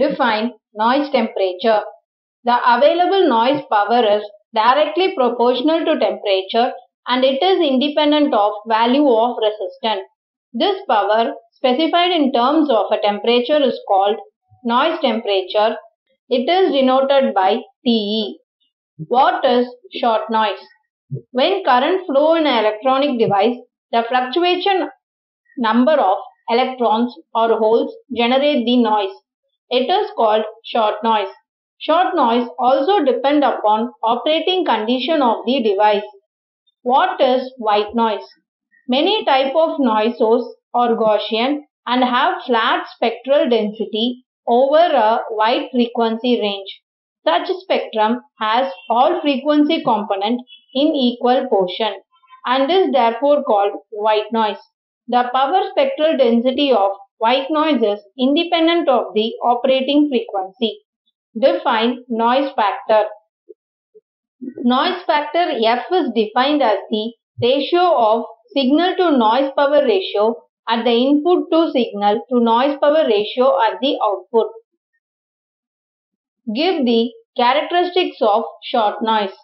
noise temperature. The available noise power is directly proportional to temperature and it is independent of value of resistance. This power specified in terms of a temperature is called noise temperature. It is denoted by TE. What is shot noise? When current flow in an electronic device, the fluctuation number of electrons or holes generate the noise. It is called shot noise. Shot noise also depend upon operating condition of the device. What is white noise? Many type of noise source are Gaussian and have flat spectral density over a wide frequency range. Such spectrum has all frequency component in equal portion and is therefore called white noise. The power spectral density of white noise is independent of the operating frequency. Define noise factor. Noise factor F is defined as the ratio of signal to noise power ratio at the input to signal to noise power ratio at the output. Give the characteristics of shot noise.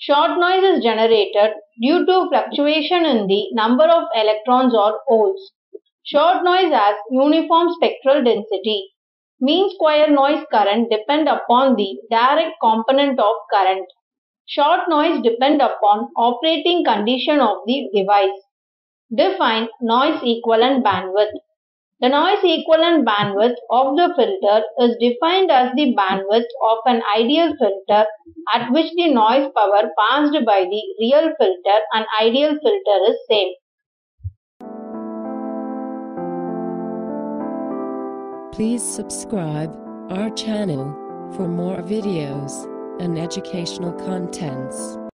Shot noise is generated due to fluctuation in the number of electrons or holes. Shot noise has uniform spectral density. Mean square noise current depend upon the direct component of current. Shot noise depend upon operating condition of the device. Define noise equivalent bandwidth. The noise equivalent bandwidth of the filter is defined as the bandwidth of an ideal filter at which the noise power passed by the real filter and ideal filter is same. Please subscribe our channel for more videos and educational contents.